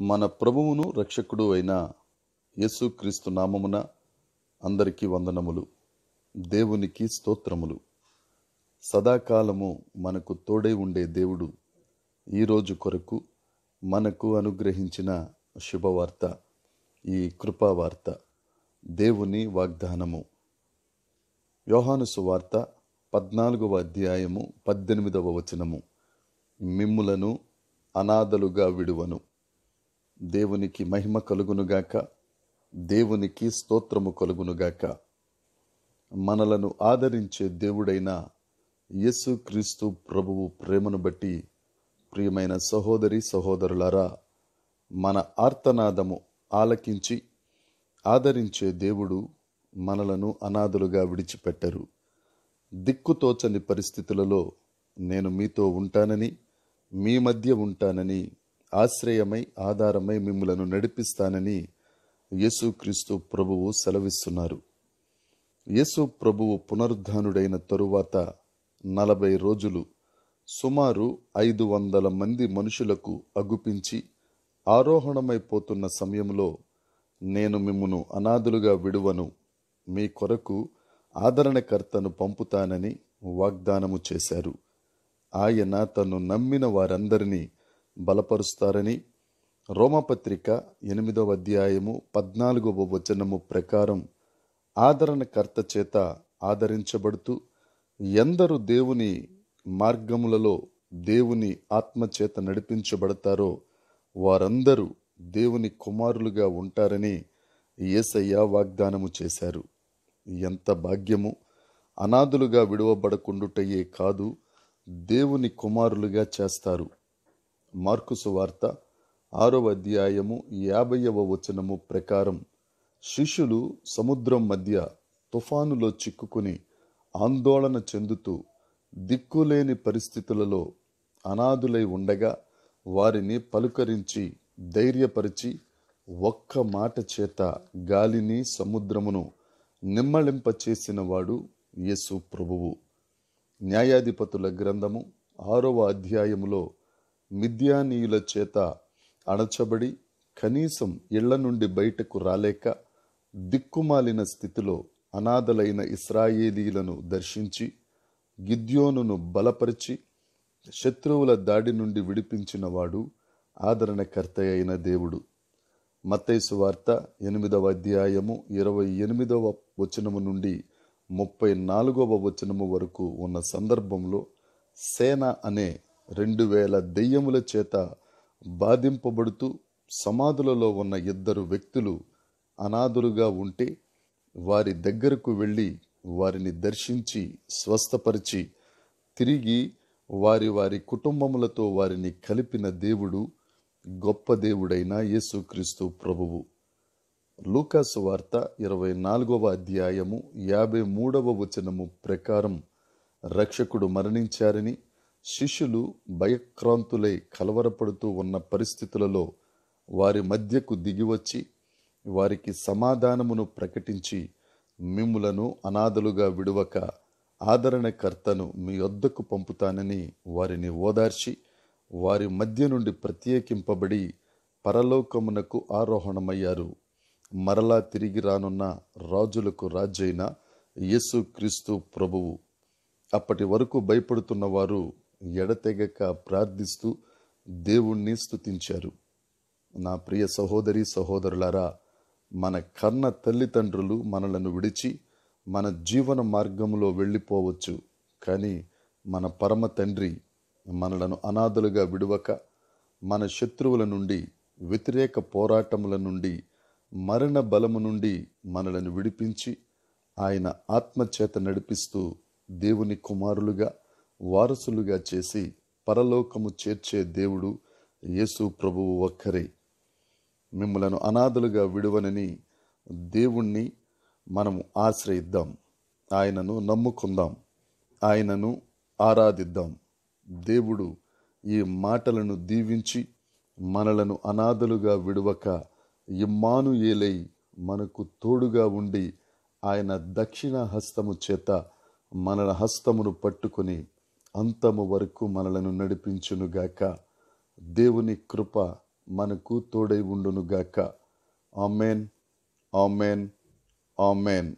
మన ప్రభువును రక్షకుడు అయిన యేసుక్రీస్తు నామమున అందరికీ వందనములు దేవునికి స్తోత్రములు. సదాకాలము మనకు తోడై ఉండే దేవుడు ఈరోజు కొరకు మనకు అనుగ్రహించిన శుభవార్త ఈ కృపావార్త దేవుని వాగ్దానము. యోహాను సువార్త పద్నాలుగవ అధ్యాయము పద్దెనిమిదవ వచనము. మిమ్ములను అనాథలుగా విడువను. దేవునికి మహిమ కలుగునుగాక దేవునికి స్తోత్రము కలుగునుగాక మనలను ఆదరించే దేవుడైన యేసుక్రీస్తు ప్రభువు ప్రేమను బట్టి ప్రియమైన సహోదరి సహోదరులారా మన ఆర్తనాదము ఆలకించి ఆదరించే దేవుడు మనలను అనాథలుగా విడిచిపెట్టరు. దిక్కుతోచని పరిస్థితులలో నేను మీతో ఉంటానని మీ మధ్య ఉంటానని ఆశ్రయమై ఆధారమై మిమ్మలను నడిపిస్తానని యేసుక్రీస్తు ప్రభువు సెలవిస్తున్నారు. యేసు ప్రభువు పునరుద్ధానుడైన తరువాత నలభై రోజులు సుమారు ఐదు వందల మంది మనుషులకు అగుపించి ఆరోహణమైపోతున్న సమయంలో నేను మిమ్మును అనాథులుగా విడువను. మీ కొరకు ఆదరణకర్తను పంపుతానని వాగ్దానము చేశారు. ఆయన తను నమ్మిన వారందరినీ బలపరుస్తారని రోమపత్రిక ఎనిమిదవ అధ్యాయము పద్నాలుగవ వచనము ప్రకారం ఆదరణకర్త చేత ఆదరించబడుతూ ఎందరు దేవుని మార్గములలో దేవుని ఆత్మచేత నడిపించబడతారో వారందరూ దేవుని కుమారులుగా ఉంటారని యేసయ్య వాగ్దానము చేశారు. ఎంత భాగ్యము! అనాథులుగా విడువబడకుండుటయే కాదు దేవుని కుమారులుగా చేస్తారు. మార్కుసు వార్త ఆరవ అధ్యాయము యాభైవ వచనము ప్రకారం శిష్యులు సముద్రం మధ్య తుఫానులో చిక్కుకుని ఆందోళన చెందుతూ దిక్కులేని పరిస్థితులలో అనాథులై ఉండగా వారిని పలుకరించి ధైర్యపరిచి ఒక్క మాట చేత గాలిని సముద్రమును నిమ్మళింపచేసిన వాడు యేసు ప్రభువు. న్యాయాధిపతుల గ్రంథము ఆరవ అధ్యాయములో మిథ్యానీయుల చేత అణచబడి కనీసం ఇళ్ళ నుండి బయటకు రాలేక దిక్కుమాలిన స్థితిలో అనాథలైన ఇస్రాయేలీలను దర్శించి గిద్యోనును బలపరిచి శత్రువుల దాడి నుండి విడిపించినవాడు ఆదరణకర్త అయిన దేవుడు. మత్తైసు వార్త ఎనిమిదవ అధ్యాయము ఇరవై ఎనిమిదవ వచనము నుండి ముప్పై నాలుగవ వచనము వరకు ఉన్న సందర్భంలో సేన అనే రెండు వేల దెయ్యముల చేత బాధింపబడుతూ సమాధులలో ఉన్న ఇద్దరు వ్యక్తులు అనాథులుగా ఉంటే వారి దగ్గరకు వెళ్ళి వారిని దర్శించి స్వస్థపరిచి తిరిగి వారి వారి కుటుంబములతో వారిని కలిపిన దేవుడు గొప్ప దేవుడైన యేసుక్రీస్తు ప్రభువు. లూకాసు వార్త ఇరవై నాలుగవ అధ్యాయము యాభై మూడవ వచనము ప్రకారం రక్షకుడు మరణించారని శిష్యులు భయక్రాంతులై కలవరపడుతూ ఉన్న పరిస్థితులలో వారి మధ్యకు దిగివచ్చి వారికి సమాధానమును ప్రకటించి మిమ్ములను అనాథలుగా విడువక ఆదరణకర్తను మీ వద్దకు పంపుతానని వారిని ఓదార్చి వారి మధ్య నుండి ప్రత్యేకింపబడి పరలోకమునకు ఆరోహణమయ్యారు. మరలా తిరిగి రానున్న రాజులకు రాజైన యేసు క్రీస్తు ప్రభువు. అప్పటి వరకు భయపడుతున్న వారు ఎడతెగక ప్రార్థిస్తూ దేవుణ్ణి స్తుతించారు. నా ప్రియ సహోదరి సహోదరులారా మన కన్న తల్లిదండ్రులు మనలను విడిచి మన జీవన మార్గంలో వెళ్ళిపోవచ్చు. కానీ మన పరమ తండ్రి మనలను అనాథలుగా విడువక మన శత్రువుల నుండి వ్యతిరేక పోరాటముల నుండి మరణ బలము నుండి మనలను విడిపించి ఆయన ఆత్మచేత నడిపిస్తూ దేవుని కుమారులుగా వారసులుగా చేసి పరలోకము చేర్చే దేవుడు యేసు ప్రభువు ఒక్కరే. మిమ్మలను అనాథలుగా విడువనని దేవుణ్ణి మనము ఆశ్రయిద్దాం. ఆయనను నమ్ముకుందాం. ఆయనను ఆరాధిద్దాం. దేవుడు ఈ మాటలను దీవించి మనలను అనాథలుగా విడువక ఇమ్మానుయేలై మనకు తోడుగా ఉండి ఆయన దక్షిణ హస్తము చేత మన హస్తమును పట్టుకొని అంతము వరకు మనలను నడిపించునుగాక. దేవుని కృప మనకు తోడై ఉండునుగాక. Amen amen amen.